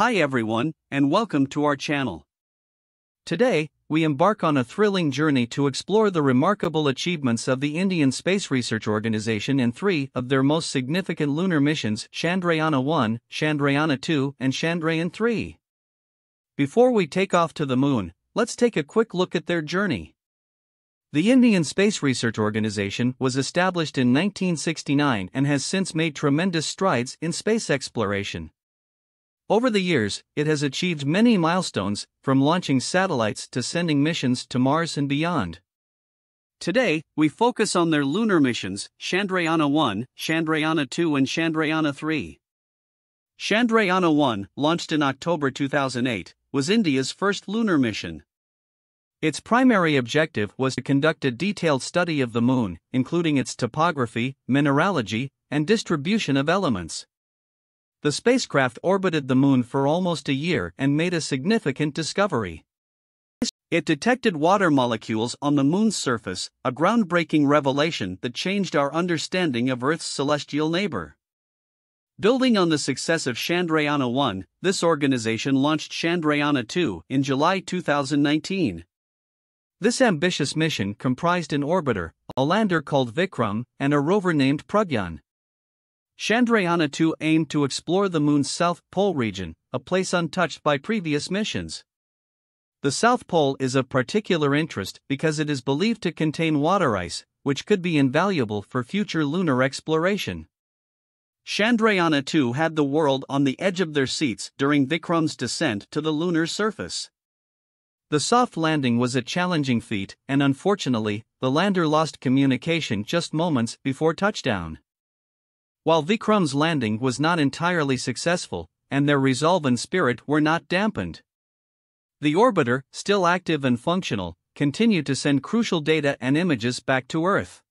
Hi everyone, and welcome to our channel. Today, we embark on a thrilling journey to explore the remarkable achievements of the Indian Space Research Organization in three of their most significant lunar missions Chandrayaan 1, Chandrayaan 2, and Chandrayaan 3. Before we take off to the moon, let's take a quick look at their journey. The Indian Space Research Organization was established in 1969 and has since made tremendous strides in space exploration. Over the years, it has achieved many milestones, from launching satellites to sending missions to Mars and beyond. Today, we focus on their lunar missions Chandrayaan 1, Chandrayaan 2, and Chandrayaan 3. Chandrayaan 1, launched in October 2008, was India's first lunar mission. Its primary objective was to conduct a detailed study of the Moon, including its topography, mineralogy, and distribution of elements. The spacecraft orbited the Moon for almost a year and made a significant discovery. It detected water molecules on the Moon's surface, a groundbreaking revelation that changed our understanding of Earth's celestial neighbor. Building on the success of Chandrayaan 1, this organization launched Chandrayaan 2 in July 2019. This ambitious mission comprised an orbiter, a lander called Vikram, and a rover named Pragyan. Chandrayaan 2 aimed to explore the Moon's South Pole region, a place untouched by previous missions. The South Pole is of particular interest because it is believed to contain water ice, which could be invaluable for future lunar exploration. Chandrayaan 2 had the world on the edge of their seats during Vikram's descent to the lunar surface. The soft landing was a challenging feat, and unfortunately, the lander lost communication just moments before touchdown. While Vikram's landing was not entirely successful, and their resolve and spirit were not dampened. The orbiter, still active and functional, continued to send crucial data and images back to Earth.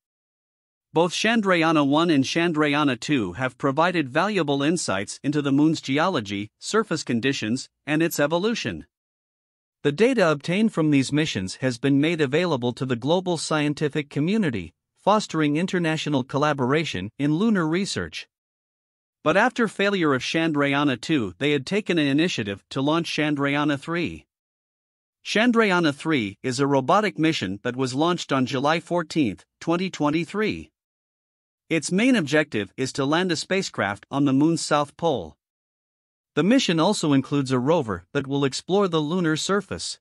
Both Chandrayaan 1 and Chandrayaan 2 have provided valuable insights into the Moon's geology, surface conditions, and its evolution. The data obtained from these missions has been made available to the global scientific community, fostering international collaboration in lunar research. But after failure of Chandrayaan 2, they had taken an initiative to launch Chandrayaan 3. Chandrayaan 3 is a robotic mission that was launched on July 14, 2023. Its main objective is to land a spacecraft on the Moon's south pole. The mission also includes a rover that will explore the lunar surface.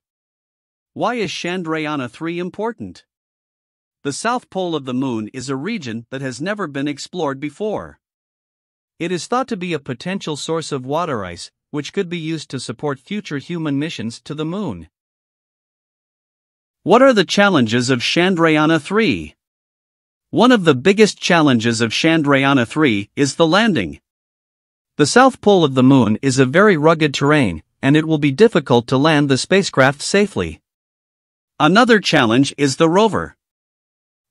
Why is Chandrayaan 3 important? The south pole of the Moon is a region that has never been explored before. It is thought to be a potential source of water ice, which could be used to support future human missions to the Moon. What are the challenges of Chandrayaan 3? One of the biggest challenges of Chandrayaan 3 is the landing. The south pole of the moon is a very rugged terrain, and it will be difficult to land the spacecraft safely. Another challenge is the rover.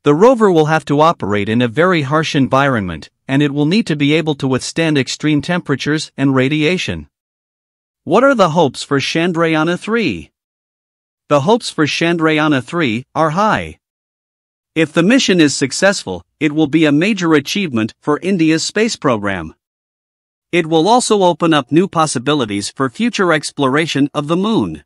The rover will have to operate in a very harsh environment, and it will need to be able to withstand extreme temperatures and radiation. What are the hopes for Chandrayaan 3? The hopes for Chandrayaan 3 are high. If the mission is successful, it will be a major achievement for India's space program. It will also open up new possibilities for future exploration of the moon.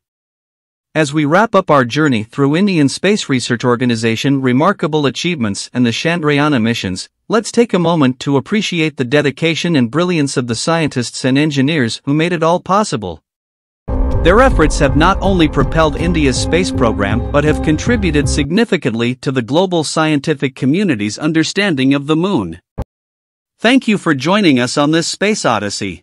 As we wrap up our journey through Indian Space Research Organization remarkable achievements and the Chandrayaan missions, let's take a moment to appreciate the dedication and brilliance of the scientists and engineers who made it all possible. Their efforts have not only propelled India's space program but have contributed significantly to the global scientific community's understanding of the moon. Thank you for joining us on this space odyssey.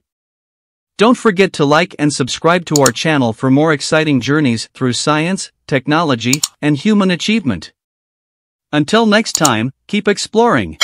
Don't forget to like and subscribe to our channel for more exciting journeys through science, technology, and human achievement. Until next time, keep exploring.